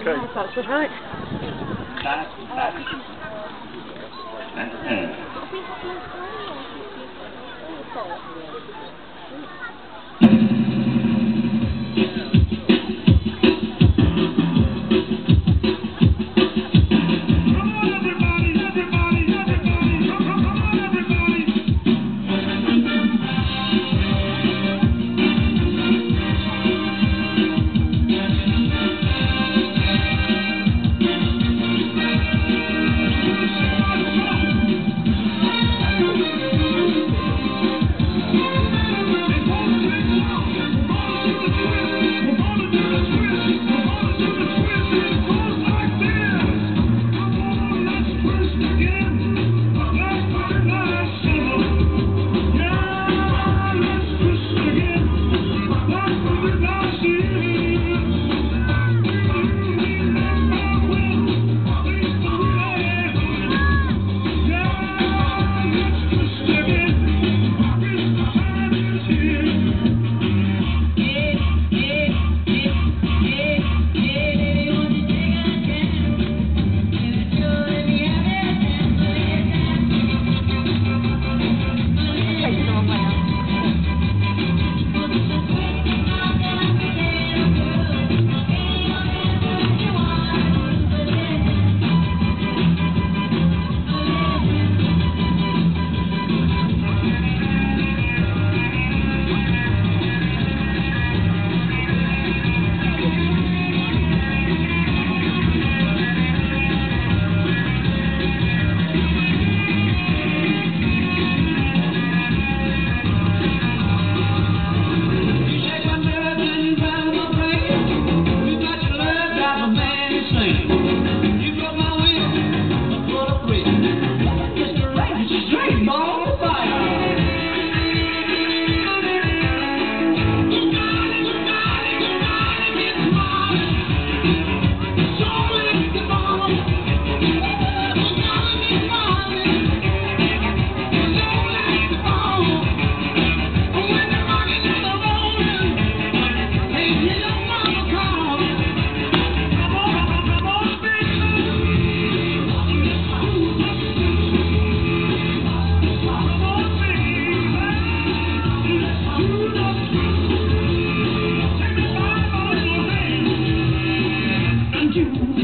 Okay. That's good, right? That's, that's, you.